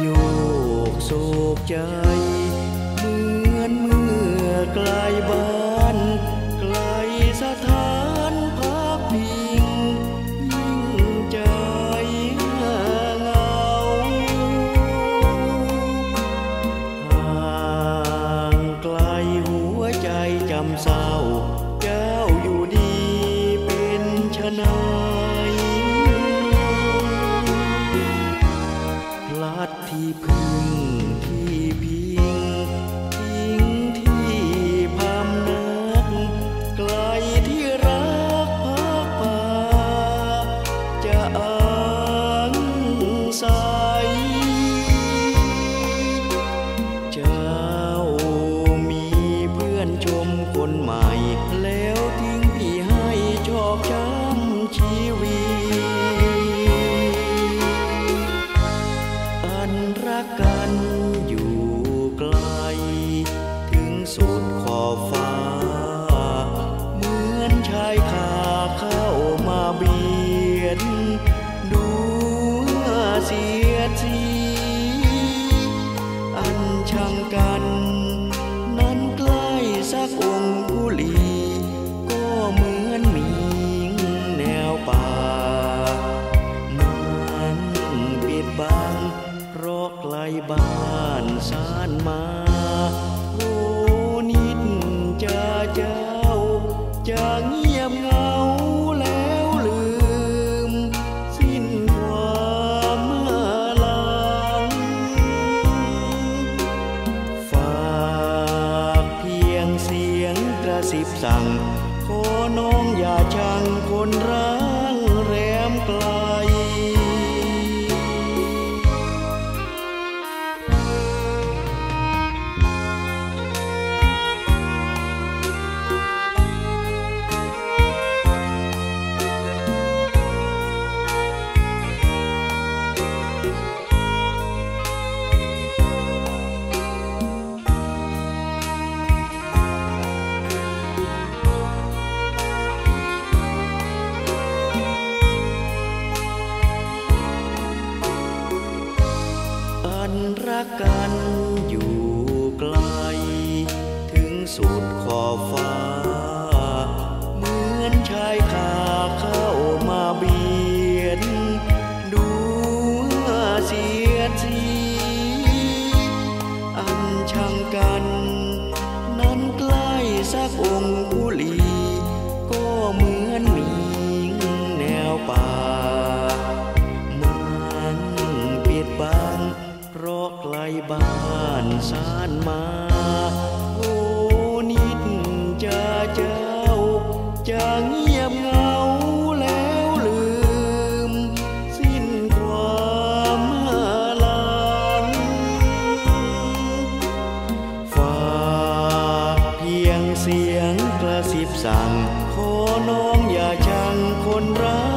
โยกโศกใจ เหมือนเมื่อไกลบ้านางใส เจ้ามีเพื่อนชมคนใหม่ แล้วทิ้งพี่ให้ชอกช้ำชีวิต อันรักกันอยู่ไกล ถึงสุด บ้านสานมาโอ้นิดจะเจ้าจะเงียบเหงาแล้วลืม สิ้นความเมื่อหลังฝากเพียงเสียงกระซิบสั่ง ขอน้องอย่าชังคนรัก รักกันอยู่ไกล ถึงสุดขอบฟ้า เหมือนชายคาเข้ามาเบียด ดูเสียที ไกลบ้านสานมาโอ้นิดจะเจ้าจะเงียบเงาแล้วลืม สิ้นความหลังฝากเพียงเสียงกระสิบสั่ง ขอน้องอย่าชังคนรัก